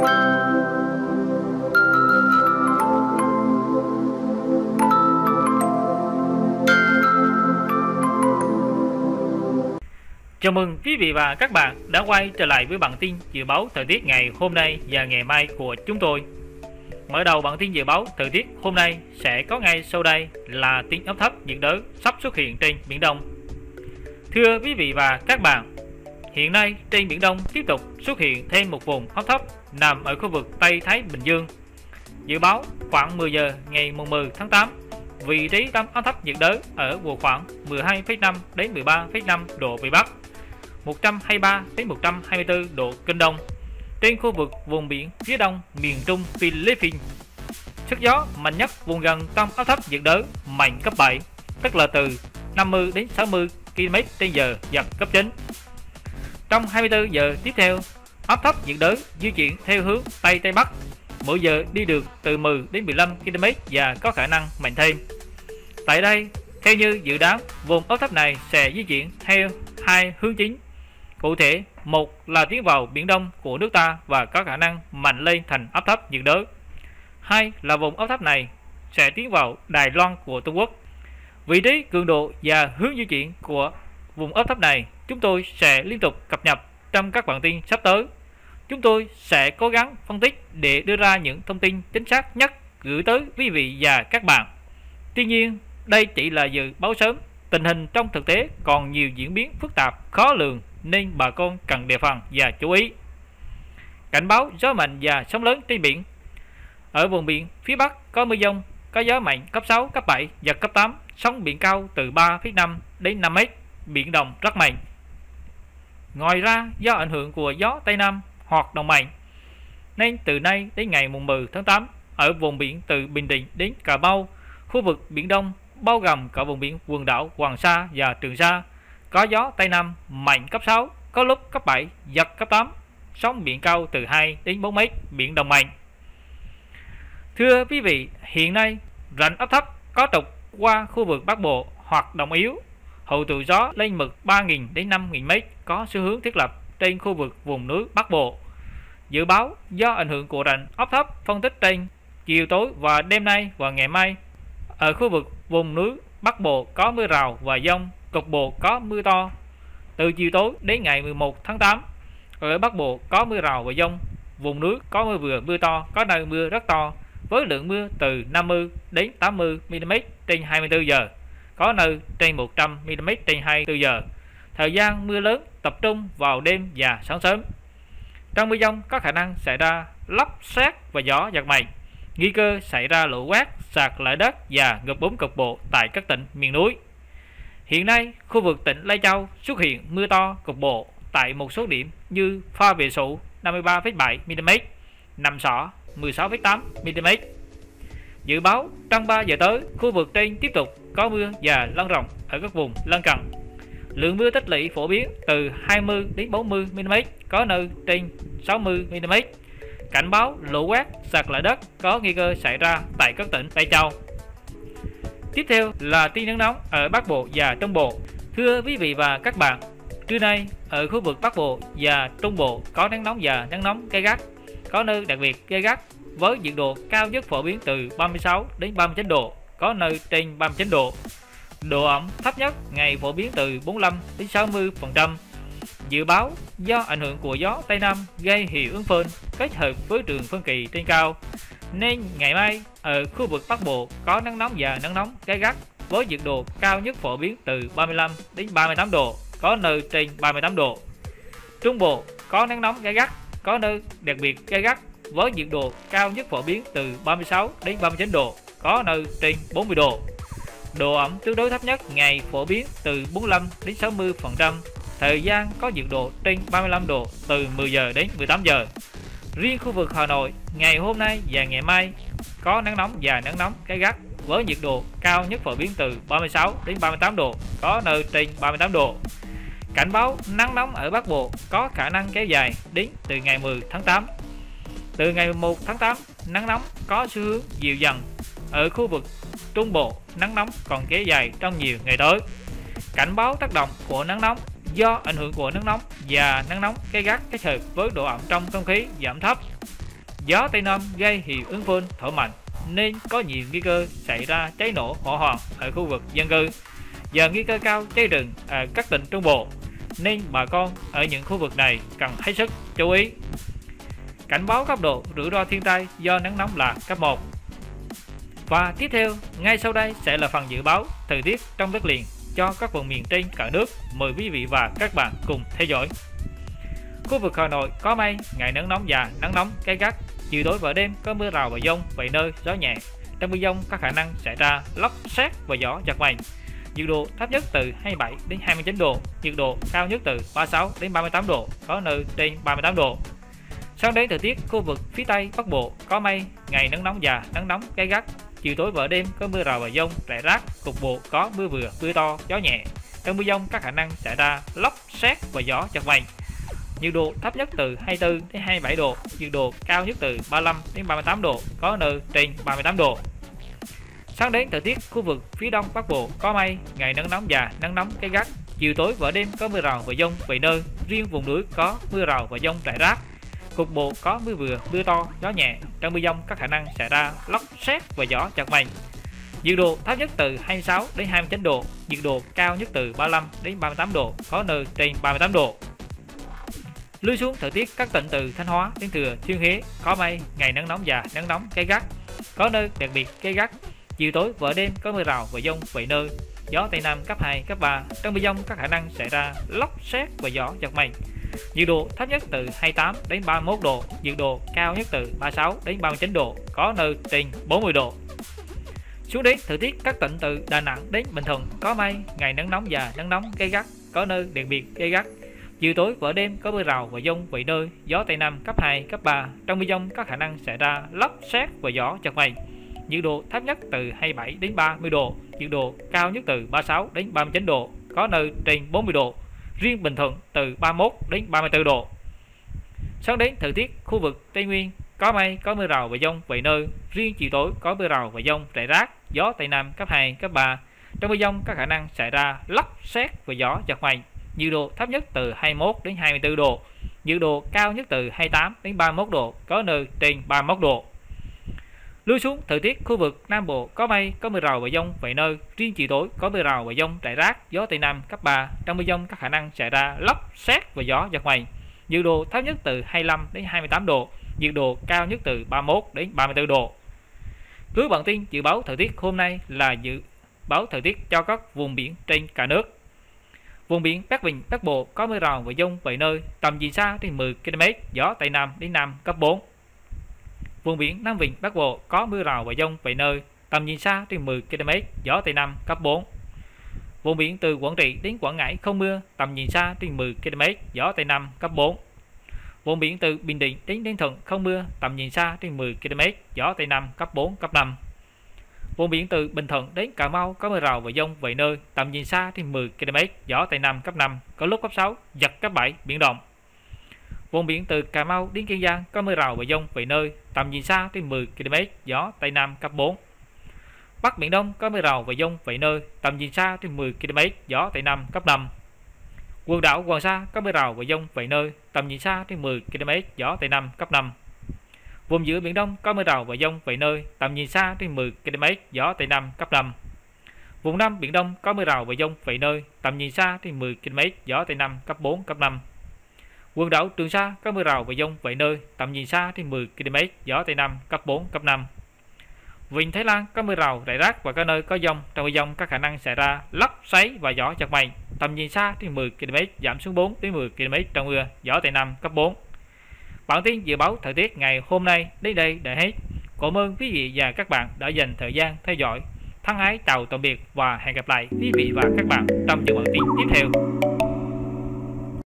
Chào mừng quý vị và các bạn đã quay trở lại với bản tin dự báo thời tiết ngày hôm nay và ngày mai của chúng tôi. Mở đầu bản tin dự báo thời tiết hôm nay sẽ có ngay sau đây là tin áp thấp nhiệt đới sắp xuất hiện trên Biển Đông. Thưa quý vị và các bạn, hiện nay trên Biển Đông tiếp tục xuất hiện thêm một vùng áp thấp nằm ở khu vực Tây Thái Bình Dương. Dự báo khoảng 10 giờ ngày 10 tháng 8, vị trí tâm áp thấp nhiệt đới ở vào khoảng 12,5 đến 13,5 độ Vĩ Bắc 123 đến 124 độ kinh đông trên khu vực vùng biển phía đông miền Trung Philippines. Sức gió mạnh nhất vùng gần tâm áp thấp nhiệt đới mạnh cấp 7, tức là từ 50 đến 60 km/h giật cấp 9. Trong 24 giờ tiếp theo, áp thấp nhiệt đới di chuyển theo hướng Tây Tây Bắc, mỗi giờ đi được từ 10 đến 15 km và có khả năng mạnh thêm. Tại đây, theo như dự đoán, vùng áp thấp này sẽ di chuyển theo hai hướng chính Cụ thể, một là tiến vào biển Đông của nước ta và có khả năng mạnh lên thành áp thấp nhiệt đới. Hai là vùng áp thấp này sẽ tiến vào Đài Loan của Trung Quốc. Vị trí, cường độ và hướng di chuyển của vùng áp thấp này chúng tôi sẽ liên tục cập nhật trong các bản tin sắp tới. Chúng tôi sẽ cố gắng phân tích để đưa ra những thông tin chính xác nhất gửi tới quý vị và các bạn. Tuy nhiên, đây chỉ là dự báo sớm, tình hình trong thực tế còn nhiều diễn biến phức tạp, khó lường nên bà con cần đề phòng và chú ý. Cảnh báo gió mạnh và sóng lớn trên biển. Ở vùng biển phía Bắc có mưa dông, có gió mạnh cấp 6, cấp 7, giật cấp 8, sóng biển cao từ 3,5 đến 5 mét, biển động rất mạnh. Ngoài ra, do ảnh hưởng của gió Tây Nam hoạt động mạnh, nên từ nay đến ngày 10 tháng 8, ở vùng biển từ Bình Định đến Cà Mau, khu vực Biển Đông bao gồm cả vùng biển quần đảo Hoàng Sa và Trường Sa có gió Tây Nam mạnh cấp 6, có lúc cấp 7, giật cấp 8, sóng biển cao từ 2 đến 4 mét, biển động mạnh. Thưa quý vị, hiện nay rãnh áp thấp có trục qua khu vực Bắc Bộ hoạt động yếu, hậu tụ gió lên mực 3.000 đến 5.000 mét có xu hướng thiết lập trên khu vực vùng núi Bắc Bộ. Dự báo do ảnh hưởng của rãnh áp thấp phân tích trên chiều tối và đêm nay và ngày mai ở khu vực vùng núi Bắc Bộ có mưa rào và dông cục bộ có mưa to. Từ chiều tối đến ngày 11 tháng 8, ở Bắc Bộ có mưa rào và dông, vùng núi có mưa vừa mưa to, có nơi mưa rất to, với lượng mưa từ 50 đến 80 mm trên 24 giờ, có nơi trên 100 mm trên 24 giờ. Thời gian mưa lớn tập trung vào đêm và sáng sớm. Trong mưa dông có khả năng xảy ra lốc xét và gió giật mạnh, nguy cơ xảy ra lũ quét, sạt lở đất và ngập úng cục bộ tại các tỉnh miền núi. Hiện nay, khu vực tỉnh Lai Châu xuất hiện mưa to cục bộ tại một số điểm như Pha Vệ Sụ 53,7 mm, Nằm Sỏ 16,8 mm. Dự báo trong 3 giờ tới, khu vực trên tiếp tục có mưa và lan rộng ở các vùng lân cận. Lượng mưa tích lũy phổ biến từ 20 đến 40 mm, có nơi trên 60 mm. Cảnh báo lũ quét, sạt lở đất có nguy cơ xảy ra tại các tỉnh Tây Châu. Tiếp theo là tin nắng nóng ở Bắc Bộ và Trung Bộ. Thưa quý vị và các bạn, trưa nay ở khu vực Bắc Bộ và Trung Bộ có nắng nóng và nắng nóng gay gắt, có nơi đặc biệt gay gắt với nhiệt độ cao nhất phổ biến từ 36 đến 39 độ, có nơi trên 39 độ. Độ ẩm thấp nhất ngày phổ biến từ 45 đến 60%. Dự báo do ảnh hưởng của gió Tây Nam gây hiệu ứng phơn kết hợp với trường phân kỳ trên cao nên ngày mai ở khu vực Bắc Bộ có nắng nóng và nắng nóng gay gắt với nhiệt độ cao nhất phổ biến từ 35 đến 38 độ, có nơi trên 38 độ. Trung Bộ có nắng nóng gay gắt, có nơi đặc biệt gay gắt với nhiệt độ cao nhất phổ biến từ 36 đến 39 độ, có nơi trên 40 độ. Độ ẩm tương đối thấp nhất ngày phổ biến từ 45 đến 60%, thời gian có nhiệt độ trên 35 độ từ 10 giờ đến 18 giờ. Riêng khu vực Hà Nội, ngày hôm nay và ngày mai có nắng nóng và nắng nóng cái gắt với nhiệt độ cao nhất phổ biến từ 36 đến 38 độ, có nơi trên 38 độ. Cảnh báo nắng nóng ở Bắc Bộ có khả năng kéo dài đến từ ngày 10 tháng 8. Từ ngày 1 tháng 8, nắng nóng có xu hướng dịu dần. Ở khu vực Trung Bộ, nắng nóng còn kéo dài trong nhiều ngày tới. Cảnh báo tác động của nắng nóng do ảnh hưởng của nắng nóng và nắng nóng gây gắt kết hợp với độ ẩm trong không khí giảm thấp Gió Tây Nam gây hiệu ứng phơn thổi mạnh nên có nhiều nguy cơ xảy ra cháy nổ hỏa hoạn ở khu vực dân cư và nguy cơ cao cháy rừng ở các tỉnh Trung Bộ nên bà con ở những khu vực này cần hết sức chú ý. Cảnh báo cấp độ rủi ro thiên tai do nắng nóng là cấp 1. Và tiếp theo, ngay sau đây sẽ là phần dự báo thời tiết trong đất liền cho các vùng miền trên cả nước. Mời quý vị và các bạn cùng theo dõi. Khu vực Hà Nội có mây, ngày nắng nóng và nắng nóng gay gắt, chiều tối và đêm có mưa rào và dông, vài nơi gió nhẹ. Trong mưa dông có khả năng xảy ra lốc xét và gió giật mạnh. Nhiệt độ thấp nhất từ 27 đến 29 độ, nhiệt độ cao nhất từ 36 đến 38 độ, có nơi trên 38 độ. Sáng đến thời tiết khu vực phía Tây Bắc Bộ có mây, ngày nắng nóng và nắng nóng gay gắt, chiều tối và đêm có mưa rào và dông rải rác, cục bộ có mưa vừa, mưa to, gió nhẹ. Trong mưa dông các khả năng xảy ra lốc, xét và gió giật mạnh. Nhiệt độ thấp nhất từ 24 đến 27 độ, nhiệt độ cao nhất từ 35 đến 38 độ, có nơi trên 38 độ. Sáng đến thời tiết khu vực phía đông bắc bộ có mây, ngày nắng nóng và nắng nóng gay gắt, chiều tối và đêm có mưa rào và dông vài nơi, riêng vùng núi có mưa rào và dông rải rác. Cục bộ có mưa vừa, mưa to, gió nhẹ, trong mưa dông có khả năng xảy ra lốc xét và gió giật mạnh. Nhiệt độ thấp nhất từ 26 đến 29 độ, nhiệt độ cao nhất từ 35 đến 38 độ, có nơi trên 38 độ. Lưu xuống thời tiết các tỉnh từ Thanh Hóa đến Thừa Thiên Huế có mây, ngày nắng nóng và nắng nóng gay gắt, có nơi đặc biệt gay gắt. Chiều tối và đêm có mưa rào và dông vài nơi, gió tây nam cấp 2, cấp 3. Trong mưa dông có khả năng xảy ra lốc xét và gió giật mạnh. Nhiệt độ thấp nhất từ 28 đến 31 độ, nhiệt độ cao nhất từ 36 đến 39 độ, có nơi trên 40 độ. Xuống đến thời tiết các tỉnh từ Đà Nẵng đến Bình Thuận có mây, ngày nắng nóng và nắng nóng gay gắt, có nơi đặc biệt gay gắt. Chiều tối và đêm có mưa rào và dông vài nơi, gió tây nam cấp 2, cấp 3. Trong mưa dông có khả năng xảy ra lốc xét và gió giật mạnh. Nhiệt độ thấp nhất từ 27 đến 30 độ, nhiệt độ cao nhất từ 36 đến 39 độ, có nơi trên 40 độ. Riêng Bình Thuận từ 31 đến 34 độ. Sáng đến thời tiết khu vực Tây Nguyên có mây, có mưa rào và dông vài nơi, riêng chiều tối có mưa rào và dông rải rác, gió tây nam cấp 2, cấp 3. Trong mưa dông có khả năng xảy ra lốc, xét và gió giật mạnh. Nhiệt độ thấp nhất từ 21 đến 24 độ, nhiệt độ cao nhất từ 28 đến 31 độ, có nơi trên 31 độ. Lui xuống thời tiết khu vực Nam Bộ có mây, có mưa rào và dông vài nơi, riêng chiều tối có mưa rào và dông rải rác, gió tây nam cấp 3. Trong mưa dông có khả năng xảy ra lốc, xét và gió giật mạnh. Nhiệt độ thấp nhất từ 25 đến 28 độ, nhiệt độ cao nhất từ 31 đến 34 độ. Cuối bản tin dự báo thời tiết hôm nay là dự báo thời tiết cho các vùng biển trên cả nước. Vùng biển Bắc Vịnh Bắc Bộ có mưa rào và dông vài nơi, tầm nhìn xa trên 10 km, gió tây nam đến nam cấp 4. Vùng biển Nam Vịnh Bắc Bộ có mưa rào và dông vài nơi, tầm nhìn xa trên 10 km, gió tây nam cấp 4. Vùng biển từ Quảng Trị đến Quảng Ngãi không mưa, tầm nhìn xa trên 10 km, gió tây nam cấp 4. Vùng biển từ Bình Định đến Ninh Thuận không mưa, tầm nhìn xa trên 10 km, gió tây nam cấp 4, cấp 5. Vùng biển từ Bình Thuận đến Cà Mau có mưa rào và dông vài nơi, tầm nhìn xa trên 10 km, gió tây nam cấp 5, có lúc cấp 6, giật cấp 7, biển động. Vùng biển từ Cà Mau đến Kiên Giang có mưa rào và dông vài nơi, tầm nhìn xa trên 10 km, gió tây nam cấp 4. Bắc Biển Đông có mưa rào và dông vài nơi, tầm nhìn xa trên 10 km, gió tây nam cấp 5. Quần đảo Hoàng Sa có mưa rào và dông vài nơi, tầm nhìn xa trên 10 km, gió tây nam cấp 5. Vùng giữa Biển Đông có mưa rào và dông vài nơi, tầm nhìn xa trên 10 km, gió tây nam cấp 5. Vùng Nam Biển Đông có mưa rào và dông vài nơi, tầm nhìn xa trên 10 km, gió tây nam cấp 4, cấp 5. Quần đảo Trường Sa có mưa rào và dông vài nơi, tầm nhìn xa trên 10 km, gió tây nam cấp 4, cấp 5. Vịnh Thái Lan có mưa rào rải rác và có nơi có dông, trong mưa dông có khả năng xảy ra lốc, xoáy và gió giật mạnh. Tầm nhìn xa trên 10 km, giảm xuống 4 đến 10 km trong mưa, gió tây nam cấp 4. Bản tin dự báo thời tiết ngày hôm nay đến đây đã hết. Cảm ơn quý vị và các bạn đã dành thời gian theo dõi. Thân ái chào tạm biệt và hẹn gặp lại quý vị và các bạn trong những bản tin tiếp theo.